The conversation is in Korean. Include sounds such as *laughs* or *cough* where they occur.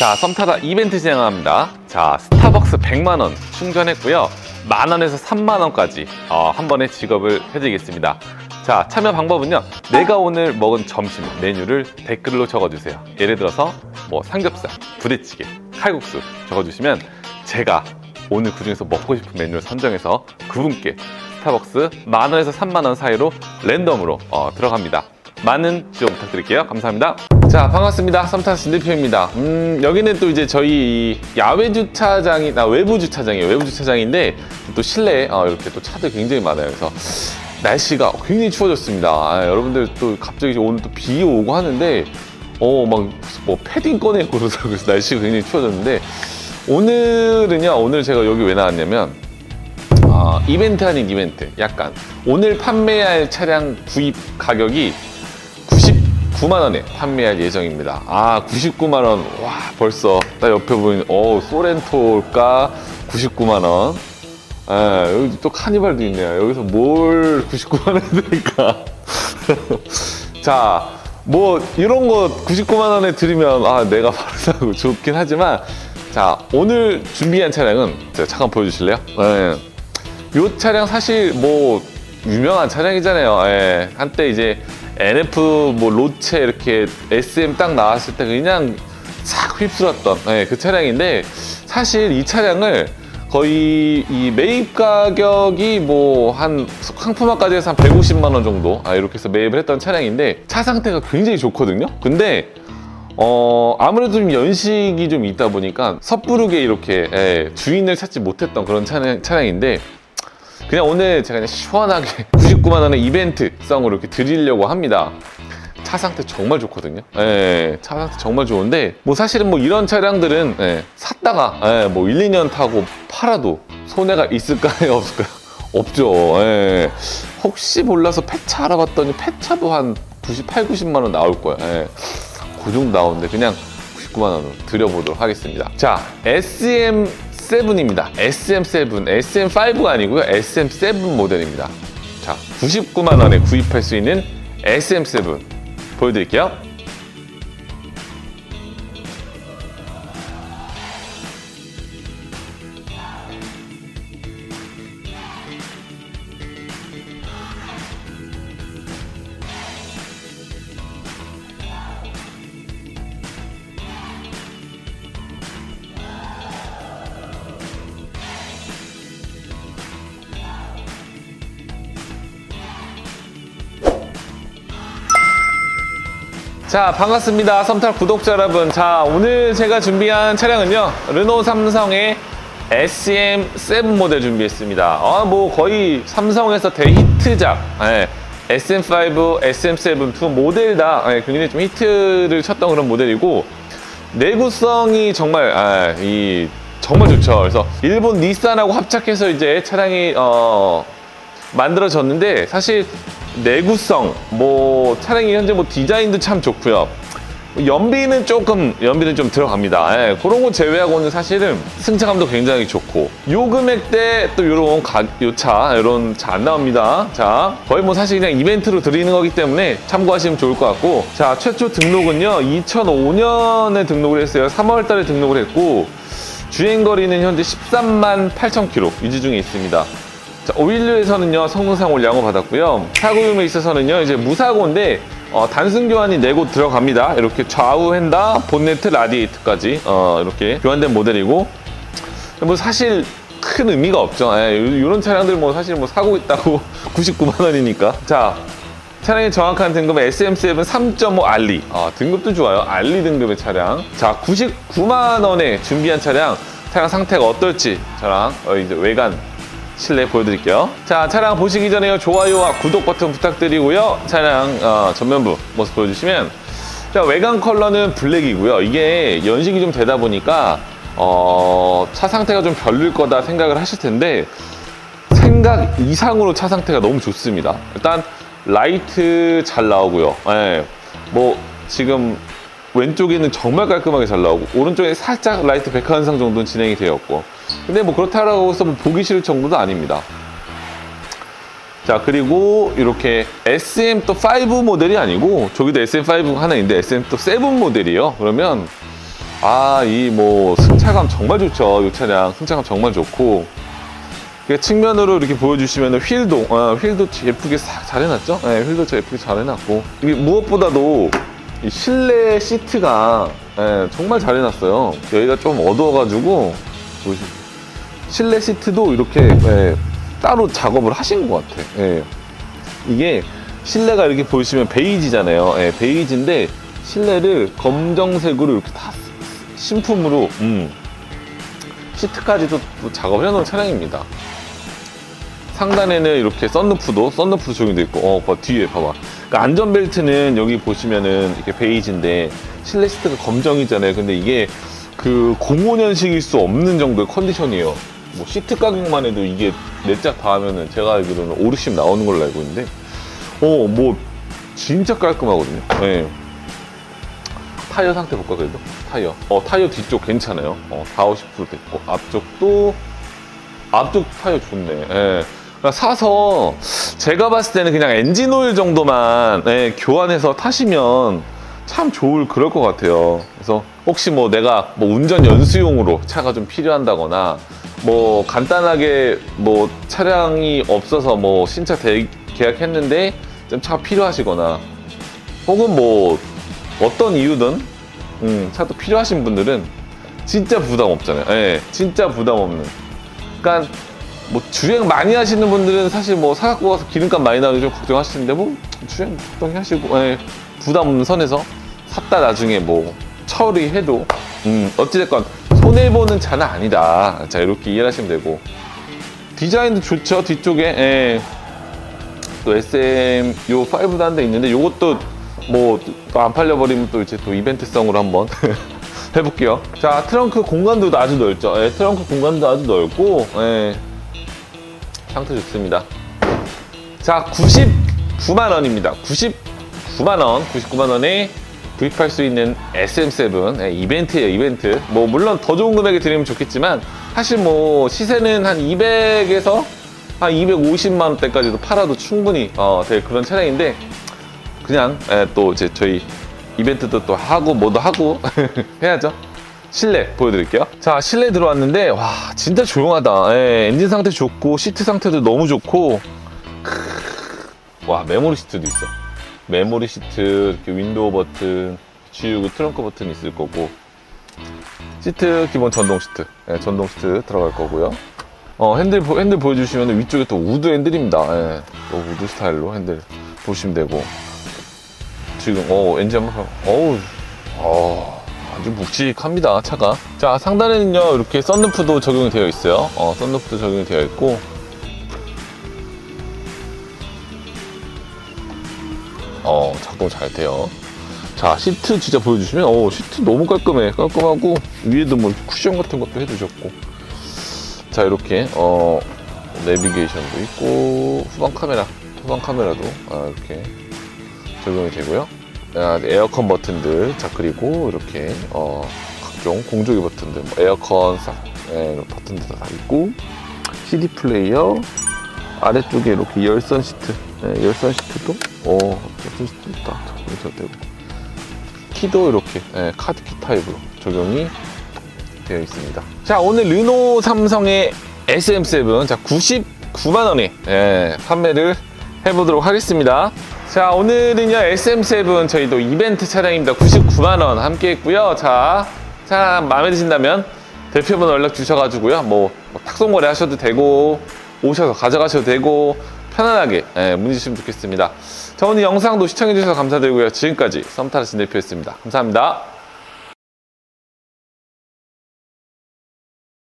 자, 썸타다 이벤트 진행합니다. 자, 스타벅스 100만원 충전했고요. 만원에서 3만원까지 어, 한 번에 지급을 해드리겠습니다. 자, 참여 방법은요. 내가 오늘 먹은 점심 메뉴를 댓글로 적어주세요. 예를 들어서 뭐 삼겹살, 부대찌개, 칼국수 적어주시면 제가 오늘 그 중에서 먹고 싶은 메뉴를 선정해서 그분께 스타벅스 만원에서 3만원 사이로 랜덤으로 어, 들어갑니다. 많은 지원 부탁드릴게요. 감사합니다. 자, 반갑습니다. 썸타스 진대표입니다. 음, 여기는 또 이제 저희 야외 주차장이, 나 외부 주차장이에요. 외부 주차장인데 또 실내에 어, 이렇게 또 차들 굉장히 많아요. 그래서 날씨가 굉장히 추워졌습니다. 아, 여러분들 또 갑자기 오늘 또 비 오고 하는데 어, 막 뭐 패딩 꺼내고 *laughs* 그러더라고요. 그래서 날씨가 굉장히 추워졌는데 오늘은요, 오늘 제가 여기 왜 나왔냐면 어, 이벤트 아닌 이벤트. 약간 오늘 판매할 차량 구입 가격이 99만 원에 판매할 예정입니다. 아, 99만 원. 와, 벌써 딱 옆에 보이는 어, 소렌토일까 99만 원. 아, 여기 또 카니발도 있네요. 여기서 뭘 99만 원에 드릴까? 자, 뭐 이런 거 99만 원에 드리면 아, 내가 바로 사고 *laughs* 좋긴 하지만 자, 오늘 준비한 차량은 잠깐 보여주실래요? 네. 이 차량 사실 뭐 유명한 차량이잖아요. 예. 한때 이제 NF 뭐 로체 이렇게 SM 딱 나왔을 때 그냥 싹 휩쓸었던 예, 그 차량인데 사실 이 차량을 거의 이 매입 가격이 뭐 한 상품화까지 해서 한 150만 원 정도 아, 이렇게 해서 매입을 했던 차량인데 차 상태가 굉장히 좋거든요. 근데 어, 아무래도 좀 연식이 좀 있다 보니까 섣부르게 이렇게 예, 주인을 찾지 못했던 그런 차량, 차량인데 그냥 오늘 제가 그냥 시원하게 *laughs* 99만 원의 이벤트 성으로 이렇게 드리려고 합니다. 차 상태 정말 좋거든요. 예, 차 상태 정말 좋은데 뭐 사실은 뭐 이런 차량들은 예, 샀다가 예, 뭐 1, 2년 타고 팔아도 손해가 있을까요, *laughs* 없을까요? 없죠. 예. 혹시 몰라서 폐차 알아봤더니 폐차도 한 98, 90만 원 나올 거예요. 예. 그 정도 나오는데 그냥 99만 원으로 드려보도록 하겠습니다. 자, SM 7입니다. SM7, SM5가 아니고요. SM7 모델입니다. 자, 99만 원에 구입할 수 있는 SM7 보여드릴게요. 자 반갑습니다. 썸탈 구독자 여러분. 자 오늘 제가 준비한 차량은요 르노 삼성의 SM7 모델 준비했습니다. 아뭐 거의 삼성에서 대히트작 네. SM5, SM7 두 모델 다 네, 굉장히 좀 히트를 쳤던 그런 모델이고 내구성이 정말 아, 이 정말 좋죠. 그래서 일본 닛산하고 합작해서 이제 차량이 어, 만들어졌는데 사실 내구성, 뭐 차량이 현재 뭐 디자인도 참 좋고요. 연비는 조금 연비는 좀 들어갑니다. 예, 그런 거 제외하고는 사실은 승차감도 굉장히 좋고 요 금액대 또 요런 요차 이런 차 안 나옵니다. 자 거의 뭐 사실 그냥 이벤트로 드리는 거기 때문에 참고하시면 좋을 것 같고 자 최초 등록은요 2005년에 등록을 했어요. 3월 달에 등록을 했고 주행 거리는 현재 13만 8천 킬로 유지 중에 있습니다. 자, 오일류에서는요 성능상을 양호 받았고요. 사고용에 있어서는요 이제 무사고인데 어, 단순 교환이 네 곳 들어갑니다. 이렇게 좌우 핸다 본네트 라디에이트까지 어, 이렇게 교환된 모델이고. 뭐 사실 큰 의미가 없죠. 예, 이런 차량들 뭐 사실 뭐 사고 있다고 *laughs* 99만 원이니까. 자 차량의 정확한 등급은 SM7 3.5 알리. 어, 등급도 좋아요. 알리 등급의 차량. 자 99만 원에 준비한 차량. 차량 상태가 어떨지 저랑 어, 이제 외관 실내 보여드릴게요. 자, 차량 보시기 전에 좋아요와 구독 버튼 부탁드리고요. 차량 어, 전면부 모습 보여주시면 자, 외관 컬러는 블랙이고요. 이게 연식이 좀 되다 보니까 어, 차 상태가 좀 별로일 거다 생각을 하실 텐데 생각 이상으로 차 상태가 너무 좋습니다. 일단 라이트 잘 나오고요. 네, 뭐 지금 왼쪽에는 정말 깔끔하게 잘 나오고 오른쪽에 살짝 라이트 백화 현상 정도는 진행이 되었고. 근데 뭐 그렇다고 해서 뭐 보기 싫을 정도도 아닙니다. 자 그리고 이렇게 SM 또 5 모델이 아니고 저기도 SM5 하나 있는데 SM 또7 모델이에요. 그러면 아, 이 뭐 승차감 정말 좋죠. 이 차량 승차감 정말 좋고. 측면으로 이렇게 보여주시면 휠도 어, 휠도 예쁘게 싹 잘 해놨죠. 네, 휠도 예쁘게 잘 해놨고. 이게 무엇보다도 이 실내 시트가 예, 정말 잘 해놨어요. 여기가 좀 어두워가지고 보시 실내 시트도 이렇게 예, 따로 작업을 하신 것 같아. 예. 이게 실내가 이렇게 보시면 베이지잖아요. 예, 베이지인데 실내를 검정색으로 이렇게 다 신품으로 음, 시트까지도 또 작업을 해놓은 차량입니다. 상단에는 이렇게 썬루프도 썬루프 적용돼 있고 어, 봐, 뒤에 봐봐. 그러니까 안전벨트는 여기 보시면은 이렇게 베이지인데 실내 시트가 검정이잖아요. 근데 이게 그 05년식일 수 없는 정도의 컨디션이에요. 뭐 시트 가격만 해도 이게 넷짝 다 하면은 제가 알기로는 5, 60 나오는 걸로 알고 있는데 어, 뭐 진짜 깔끔하거든요. 네. 타이어 상태 볼까 그래도? 타이어. 어, 타이어 뒤쪽 괜찮아요. 어, 4, 50% 됐고 앞쪽도 앞쪽 타이어 좋네. 예. 그러니까 사서 제가 봤을 때는 그냥 엔진 오일 정도만 예, 교환해서 타시면 참 좋을 그럴 것 같아요. 그래서 혹시 뭐 내가 뭐 운전 연수용으로 차가 좀 필요한다거나 뭐 간단하게 뭐 차량이 없어서 뭐 신차 대, 계약했는데 좀 차가 필요하시거나 혹은 뭐 어떤 이유든 음, 차도 필요하신 분들은 진짜 부담 없잖아요. 예, 진짜 부담 없는. 그러니까 뭐 주행 많이 하시는 분들은 사실 뭐 사갖고 가서 기름값 많이 나오기 좀 걱정하시는데 뭐 주행 적당히 하시고 예, 부담 없는 선에서 샀다 나중에 뭐 처리해도 음, 어찌됐건 손해보는 차는 아니다. 자 이렇게 이해하시면 되고 디자인도 좋죠 뒤쪽에 예. 또 SM 요 5도 한 대 있는데 요것도 뭐 또 안 팔려버리면 또 이제 또 이벤트성으로 한번 *laughs* 해볼게요. 자 트렁크 공간도 아주 넓죠. 예, 트렁크 공간도 아주 넓고 예, 상태 좋습니다. 자 99만 원입니다. 99만 원, 99만 원에 구입할 수 있는 SM7 예, 이벤트예요 이벤트. 뭐 물론 더 좋은 금액에 드리면 좋겠지만 사실 뭐 시세는 한 200에서 한 250만 원대까지도 팔아도 충분히 어, 될 그런 차량인데 그냥 예, 또 이제 저희 이벤트도 또 하고 뭐도 하고 *laughs* 해야죠. 실내 보여드릴게요. 자 실내 들어왔는데 와 진짜 조용하다. 예, 엔진 상태 좋고 시트 상태도 너무 좋고 크으, 와 메모리 시트도 있어. 메모리 시트 이렇게 윈도우 버튼 지우고 트렁크 버튼 있을 거고 시트 기본 전동 시트 예, 전동 시트 들어갈 거고요. 어, 핸들, 보- 핸들 보여주시면 위쪽에 또 우드 핸들입니다. 예, 또 우드 스타일로 핸들 보시면 되고. 지금, 어, 엔진 한번, 봐. 어우, 어, 아주 묵직합니다, 차가. 자, 상단에는요, 이렇게 썬루프도 적용이 되어 있어요. 어, 썬루프도 적용이 되어 있고. 어, 작동 잘 돼요. 자, 시트 진짜 보여주시면, 어, 시트 너무 깔끔해. 깔끔하고, 위에도 뭐 쿠션 같은 것도 해주셨고. 자 이렇게 어 내비게이션도 있고 후방 카메라 후방 카메라도 아, 이렇게 적용이 되고요 아, 에어컨 버튼들 자 그리고 이렇게 어 각종 공조기 버튼들 뭐 에어컨 싹 예, 버튼들 다 있고 CD 플레이어 아래쪽에 이렇게 열선 시트 예, 열선 시트도 어 열선 시트도 딱 적용이 되고 키도 이렇게 예, 카드키 타입으로 적용이 되어 있습니다. 자, 오늘 르노 삼성의 SM7 자 99만 원에 예, 판매를 해보도록 하겠습니다. 자, 오늘은요 SM7 저희도 이벤트 차량입니다. 99만 원 함께 했고요. 자, 차 마음에 드신다면 대표번호 연락 주셔가지고요. 뭐, 뭐 탁송거래 하셔도 되고 오셔서 가져가셔도 되고 편안하게 예, 문의 주시면 좋겠습니다. 자, 오늘 영상도 시청해주셔서 감사드리고요. 지금까지 썸타르신 대표였습니다. 감사합니다.